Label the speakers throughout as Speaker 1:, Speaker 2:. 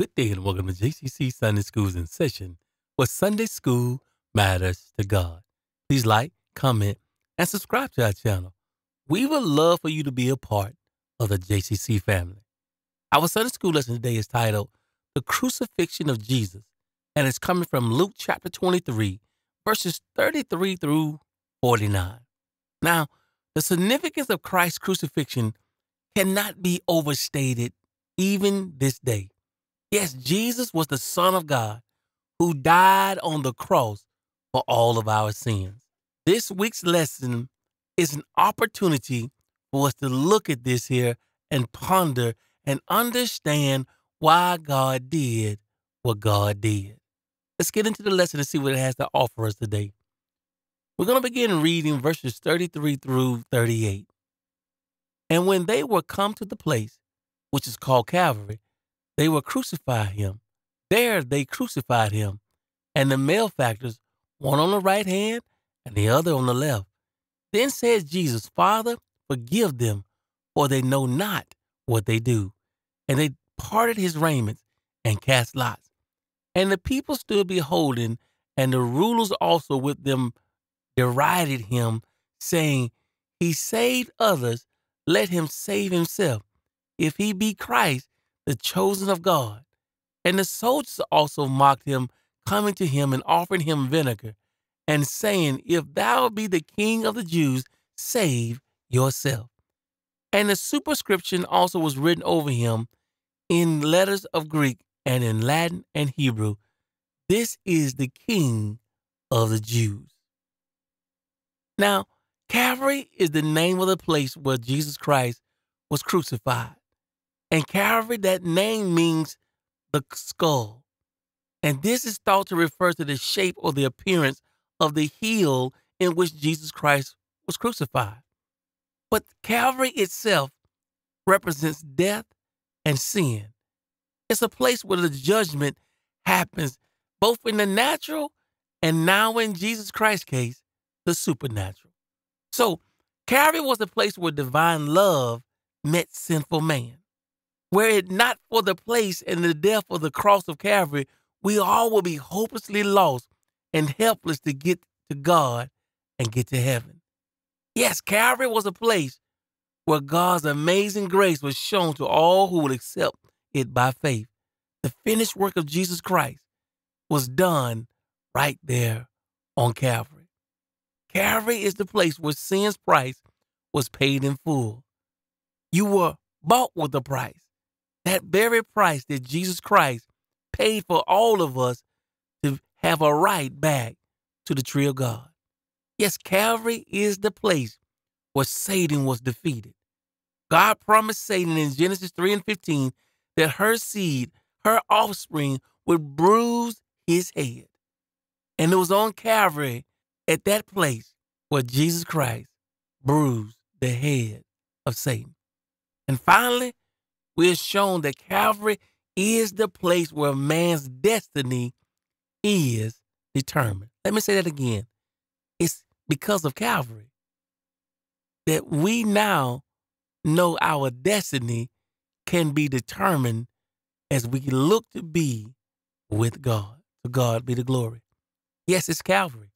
Speaker 1: Good day and welcome to JCC Sunday School's in session, where Sunday school matters to God. Please like, comment, and subscribe to our channel. We would love for you to be a part of the JCC family. Our Sunday school lesson today is titled The Crucifixion of Jesus, and it's coming from Luke chapter 23, verses 33 through 49. Now, the significance of Christ's crucifixion cannot be overstated even this day. Yes, Jesus was the Son of God who died on the cross for all of our sins. This week's lesson is an opportunity for us to look at this here and ponder and understand why God did what God did. Let's get into the lesson and see what it has to offer us today. We're going to begin reading verses 33 through 38. And when they were come to the place, which is called Calvary, they will crucify him. There they crucified him, and the malefactors, one on the right hand and the other on the left. Then says Jesus, Father, forgive them, for they know not what they do. And they parted his raiment and cast lots. And the people stood beholding, and the rulers also with them derided him, saying, He saved others, let him save himself. If he be Christ, the chosen of God. And the soldiers also mocked him, coming to him and offering him vinegar, and saying, If thou be the king of the Jews, save yourself. And the superscription also was written over him in letters of Greek and in Latin and Hebrew This is the king of the Jews. Now, Calvary is the name of the place where Jesus Christ was crucified. And Calvary, that name means the skull. And this is thought to refer to the shape or the appearance of the heel in which Jesus Christ was crucified. But Calvary itself represents death and sin. It's a place where the judgment happens both in the natural and now in Jesus Christ's case, the supernatural. So Calvary was a place where divine love met sinful man. Were it not for the place and the death of the cross of Calvary, we all would be hopelessly lost and helpless to get to God and get to heaven. Yes, Calvary was a place where God's amazing grace was shown to all who would accept it by faith. The finished work of Jesus Christ was done right there on Calvary. Calvary is the place where sin's price was paid in full. You were bought with a price that very price that Jesus Christ paid for all of us to have a right back to the tree of God. Yes, Calvary is the place where Satan was defeated. God promised Satan in Genesis 3 and 15 that her seed, her offspring, would bruise his head. And it was on Calvary at that place where Jesus Christ bruised the head of Satan. And finally, we are shown that Calvary is the place where man's destiny is determined. Let me say that again. It's because of Calvary that we now know our destiny can be determined as we look to be with God. To God be the glory. Yes, it's Calvary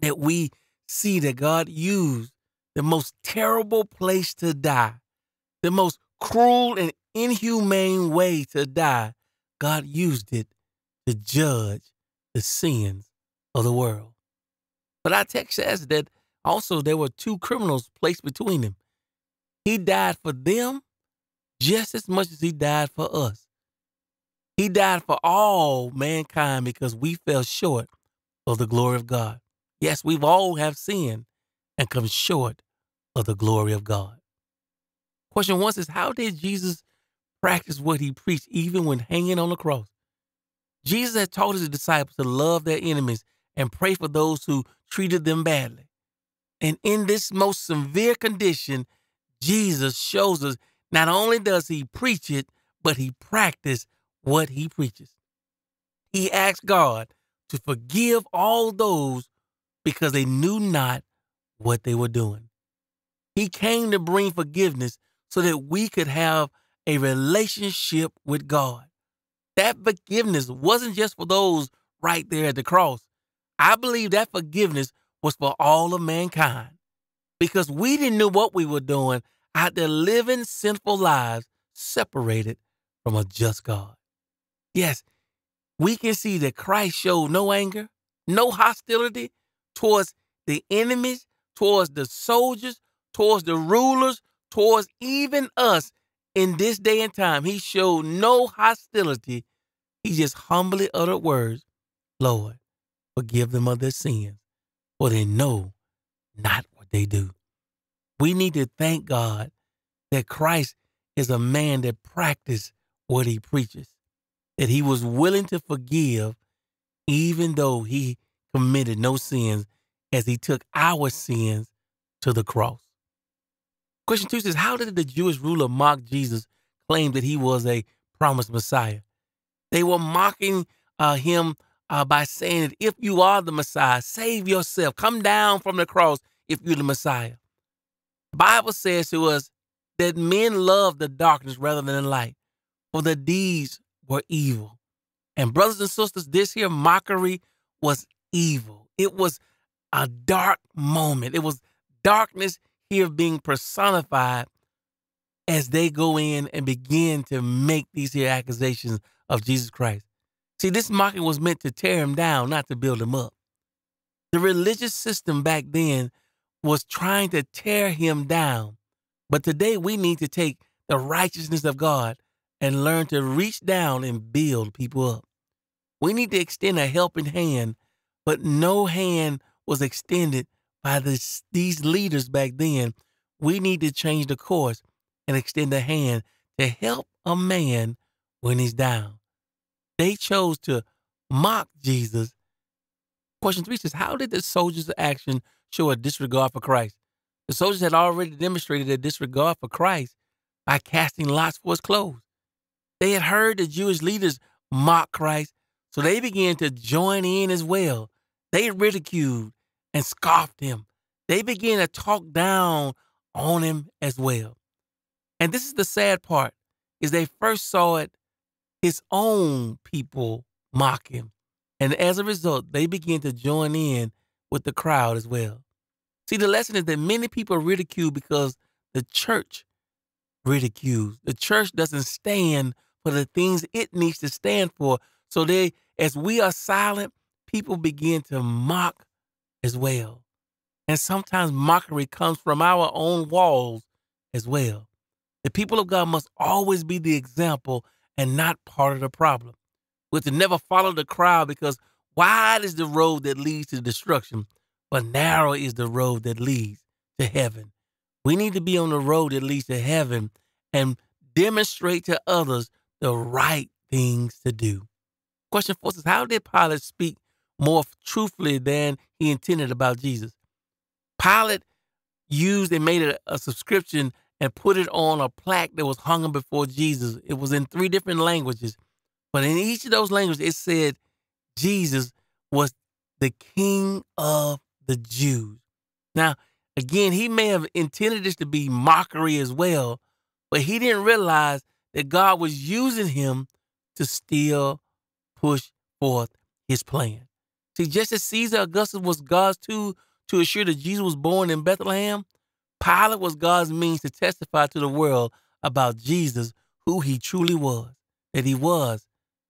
Speaker 1: that we see that God used the most terrible place to die, the most cruel and inhumane way to die, God used it to judge the sins of the world. But our text says that also there were two criminals placed between them. He died for them just as much as he died for us. He died for all mankind because we fell short of the glory of God. Yes, we've all have sinned and come short of the glory of God. Question one is How did Jesus practice what he preached even when hanging on the cross? Jesus had taught his disciples to love their enemies and pray for those who treated them badly. And in this most severe condition, Jesus shows us not only does he preach it, but he practiced what he preaches. He asked God to forgive all those because they knew not what they were doing. He came to bring forgiveness so that we could have a relationship with God. that forgiveness wasn't just for those right there at the cross. I believe that forgiveness was for all of mankind because we didn't know what we were doing out there living sinful lives separated from a just God. Yes, we can see that Christ showed no anger, no hostility towards the enemies, towards the soldiers, towards the rulers, towards even us in this day and time. He showed no hostility. He just humbly uttered words Lord, forgive them of their sins, for they know not what they do. We need to thank God that Christ is a man that practiced what he preaches, that he was willing to forgive even though he committed no sins as he took our sins to the cross. Question two says, How did the Jewish ruler mock Jesus, claim that he was a promised Messiah? They were mocking uh, him uh, by saying that if you are the Messiah, save yourself. Come down from the cross if you're the Messiah. The Bible says to us that men love the darkness rather than the light, for the deeds were evil. And brothers and sisters, this here mockery was evil. It was a dark moment. It was darkness here being personified as they go in and begin to make these here accusations of Jesus Christ. See, this mocking was meant to tear him down, not to build him up. The religious system back then was trying to tear him down. But today we need to take the righteousness of God and learn to reach down and build people up. We need to extend a helping hand, but no hand was extended by this, these leaders back then. We need to change the course and extend a hand to help a man when he's down. They chose to mock Jesus. Question three says, How did the soldiers' action show a disregard for Christ? The soldiers had already demonstrated their disregard for Christ by casting lots for his clothes. They had heard the Jewish leaders mock Christ, so they began to join in as well. They ridiculed and scoffed him. They began to talk down on him as well. And this is the sad part, is they first saw it his own people mock him. And as a result, they begin to join in with the crowd as well. See, the lesson is that many people ridicule because the church ridicules. The church doesn't stand for the things it needs to stand for. So they, as we are silent, people begin to mock as well. And sometimes mockery comes from our own walls as well. The people of God must always be the example and not part of the problem. We're to never follow the crowd because wide is the road that leads to destruction, but narrow is the road that leads to heaven. We need to be on the road that leads to heaven and demonstrate to others the right things to do. Question four says, How did Pilate speak more truthfully than he intended about Jesus? Pilate used and made a, subscription and put it on a plaque that was hung before Jesus. It was in three different languages, but in each of those languages, it said Jesus was the King of the Jews. Now, again, he may have intended this to be mockery as well, but he didn't realize that God was using him to still push forth his plan. See, just as Caesar Augustus was God's tool to assure that Jesus was born in Bethlehem, Pilate was God's means to testify to the world about Jesus, who he truly was, that he was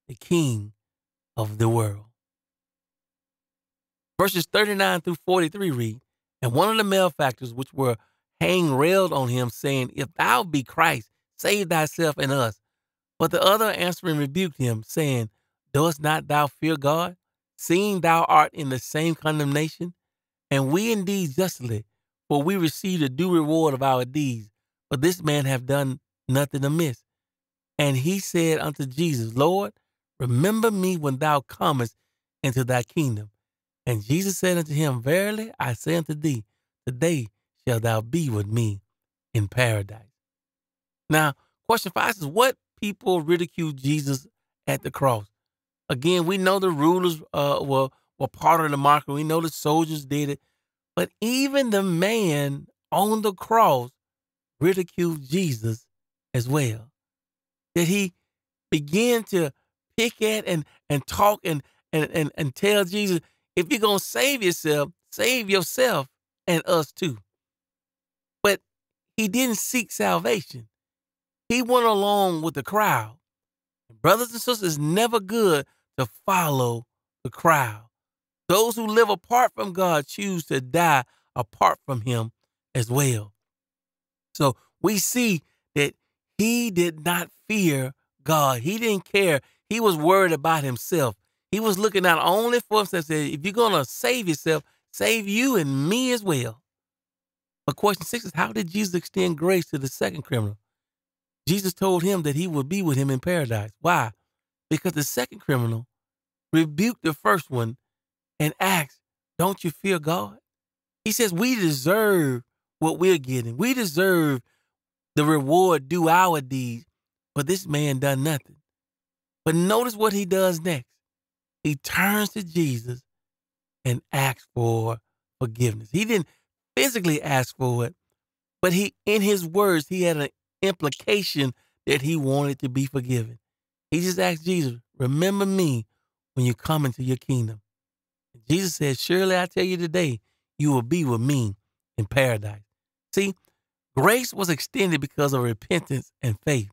Speaker 1: the king of the world. Verses 39 through 43 read, And one of the malefactors which were hanged railed on him, saying, If thou be Christ, save thyself and us. But the other answering rebuked him, saying, Dost not thou fear God, seeing thou art in the same condemnation? And we indeed justly, for we receive the due reward of our deeds. But this man have done nothing amiss. And he said unto Jesus, Lord, remember me when thou comest into thy kingdom. And Jesus said unto him, Verily I say unto thee, today shalt thou be with me in paradise. Now, question five says, What people ridiculed Jesus at the cross? Again, we know the rulers uh, were, were part of the market. We know the soldiers did it. But even the man on the cross ridiculed Jesus as well. That he began to pick at and and talk and and and, and tell Jesus, if you're gonna save yourself, save yourself and us too. But he didn't seek salvation. He went along with the crowd. Brothers and sisters, it's never good to follow the crowd. Those who live apart from God choose to die apart from Him as well. So we see that he did not fear God. He didn't care. He was worried about himself. He was looking out only for himself. Said, if you're gonna save yourself, save you and me as well. But question six is how did Jesus extend grace to the second criminal? Jesus told him that he would be with him in paradise. Why? Because the second criminal rebuked the first one and asked, Don't you fear God? He says, We deserve what we're getting. We deserve the reward due our deeds, but this man done nothing. But notice what he does next. He turns to Jesus and asks for forgiveness. He didn't physically ask for it, but he in his words, he had an implication that he wanted to be forgiven. He just asked Jesus, remember me when you come into your kingdom. And Jesus said, Surely I tell you today, you will be with me in paradise. See, grace was extended because of repentance and faith.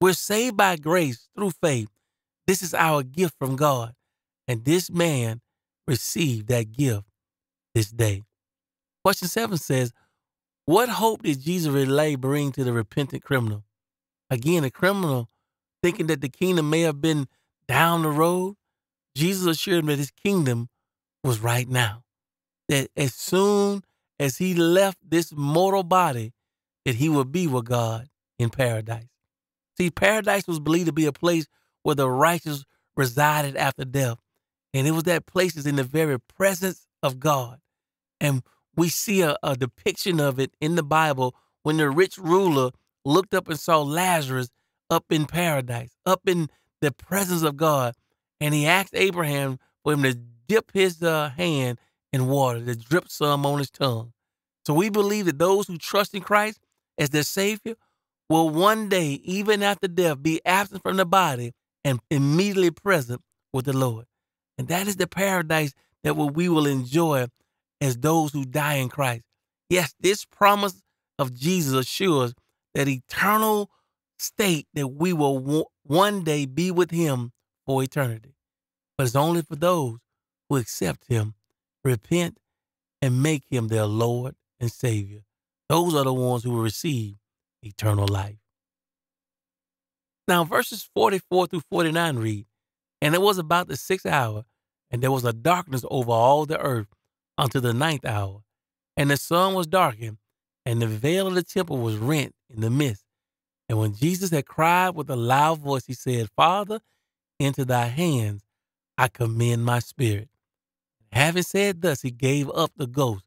Speaker 1: We're saved by grace through faith. This is our gift from God. And this man received that gift this day. Question seven says, What hope did Jesus relay bring to the repentant criminal? Again, the criminal thinking that the kingdom may have been down the road, Jesus assured him that his kingdom was right now. That as soon as he left this mortal body that he would be with God in paradise. See, paradise was believed to be a place where the righteous resided after death. And it was that place is in the very presence of God. And we see a, a depiction of it in the Bible when the rich ruler looked up and saw Lazarus up in paradise, up in the presence of God. And he asked Abraham for him to dip his uh, hand in water to drip some on his tongue. So we believe that those who trust in Christ as their Savior will one day, even after death, be absent from the body and immediately present with the Lord. And that is the paradise that we will enjoy as those who die in Christ. Yes, this promise of Jesus assures that eternal state that we will one day be with him for eternity. But it's only for those who accept him repent, and make him their Lord and Savior. Those are the ones who will receive eternal life. Now, verses 44 through 49 read, And it was about the sixth hour, and there was a darkness over all the earth unto the ninth hour. And the sun was darkened, and the veil of the temple was rent in the midst. And when Jesus had cried with a loud voice, he said, Father, into thy hands I commend my spirit. Having said thus, he gave up the ghost.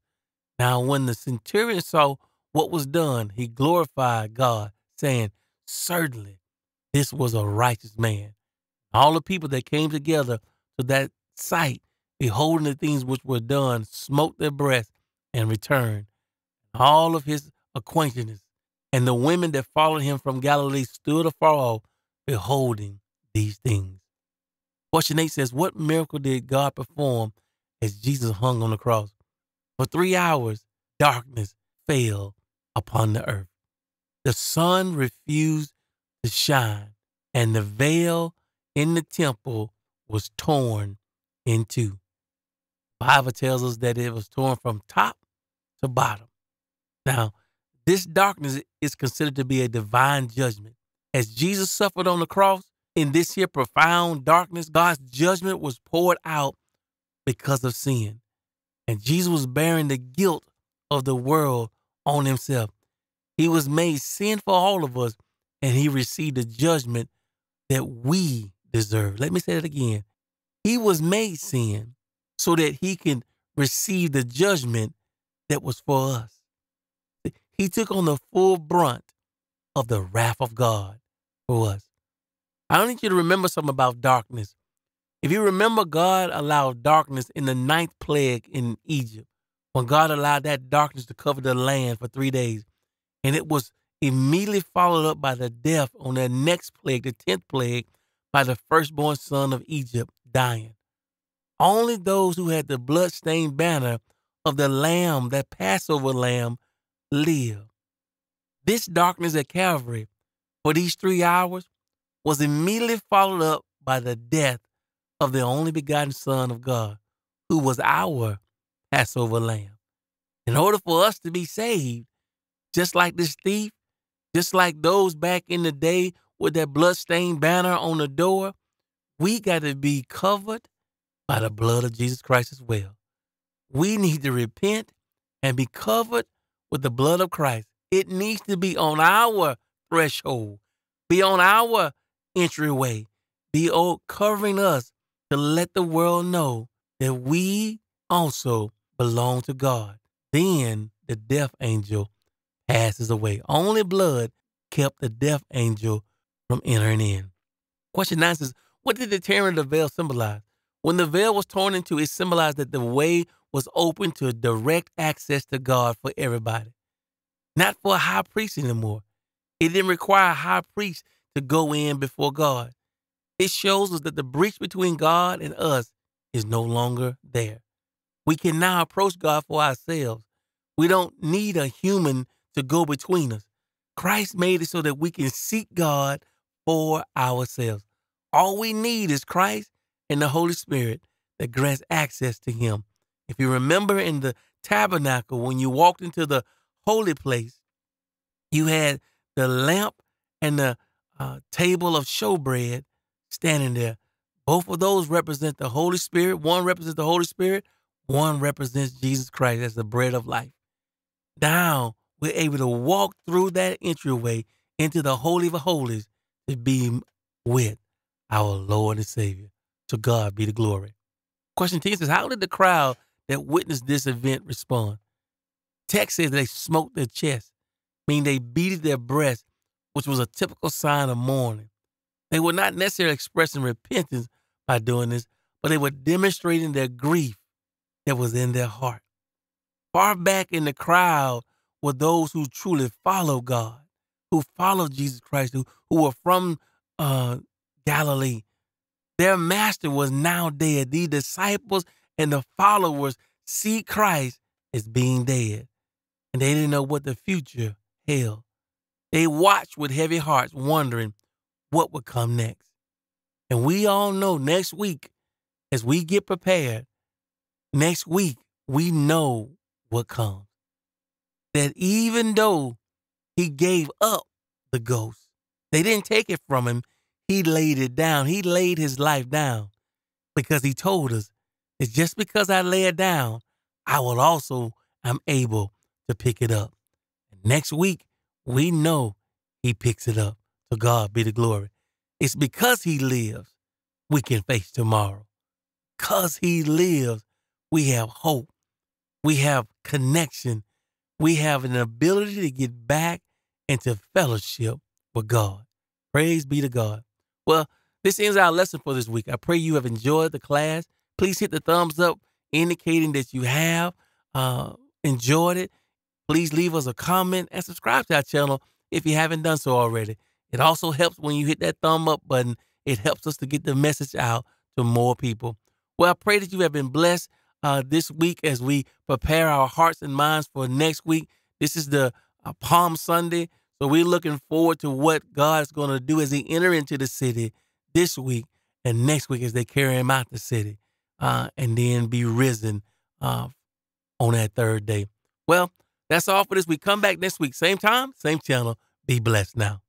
Speaker 1: Now, when the centurion saw what was done, he glorified God, saying, Certainly, this was a righteous man. All the people that came together to that sight, beholding the things which were done, smote their breath and returned. All of his acquaintances and the women that followed him from Galilee stood afar off, beholding these things. Question 8 says, What miracle did God perform as Jesus hung on the cross. For three hours, darkness fell upon the earth. The sun refused to shine, and the veil in the temple was torn in two. Bible tells us that it was torn from top to bottom. Now, this darkness is considered to be a divine judgment. As Jesus suffered on the cross, in this here profound darkness, God's judgment was poured out because of sin. And Jesus was bearing the guilt of the world on himself. He was made sin for all of us, and he received the judgment that we deserve. Let me say that again. He was made sin so that he can receive the judgment that was for us. He took on the full brunt of the wrath of God for us. I need you to remember something about darkness. If you remember, God allowed darkness in the ninth plague in Egypt, when God allowed that darkness to cover the land for three days. And it was immediately followed up by the death on the next plague, the tenth plague, by the firstborn son of Egypt dying. Only those who had the blood-stained banner of the Lamb, that Passover Lamb, live. This darkness at Calvary for these three hours was immediately followed up by the death of the only begotten Son of God, who was our Passover Lamb. In order for us to be saved, just like this thief, just like those back in the day with that bloodstained banner on the door, we got to be covered by the blood of Jesus Christ as well. We need to repent and be covered with the blood of Christ. It needs to be on our threshold, be on our entryway, be covering us to let the world know that we also belong to God. Then the death angel passes away. Only blood kept the death angel from entering in. Question nine says, What did the tearing of the veil symbolize? When the veil was torn into, it symbolized that the way was open to direct access to God for everybody. Not for a high priest anymore. It didn't require a high priest to go in before God. It shows us that the breach between God and us is no longer there. We can now approach God for ourselves. We don't need a human to go between us. Christ made it so that we can seek God for ourselves. All we need is Christ and the Holy Spirit that grants access to Him. If you remember in the tabernacle, when you walked into the holy place, you had the lamp and the uh, table of showbread standing there. Both of those represent the Holy Spirit. One represents the Holy Spirit, one represents Jesus Christ as the bread of life. Now we're able to walk through that entryway into the Holy of Holies to be with our Lord and Savior. To God be the glory. Question 10 says, How did the crowd that witnessed this event respond? Text says they smoked their chest, meaning they beat their breast, which was a typical sign of mourning. They were not necessarily expressing repentance by doing this, but they were demonstrating their grief that was in their heart. Far back in the crowd were those who truly followed God, who followed Jesus Christ, who, who were from uh, Galilee. Their master was now dead. The disciples and the followers see Christ as being dead, and they didn't know what the future held. They watched with heavy hearts, wondering what would come next. And we all know next week, as we get prepared, next week, we know what comes. That even though he gave up the ghost, they didn't take it from him. He laid it down. He laid his life down because he told us that just because I lay it down, I will also, I'm able to pick it up. next week, we know he picks it up. To God be the glory. It's because he lives we can face tomorrow. Because he lives, we have hope. We have connection. We have an ability to get back into fellowship with God. Praise be to God. Well, this ends our lesson for this week. I pray you have enjoyed the class. Please hit the thumbs up indicating that you have uh, enjoyed it. Please leave us a comment and subscribe to our channel if you haven't done so already. It also helps when you hit that thumb up button. It helps us to get the message out to more people. Well, I pray that you have been blessed uh, this week as we prepare our hearts and minds for next week. This is the uh, Palm Sunday. So we're looking forward to what God's going to do as He enter into the city this week and next week as they carry Him out the city uh, and then be risen uh, on that third day. Well, that's all for this week. Come back next week, same time, same channel. Be blessed now.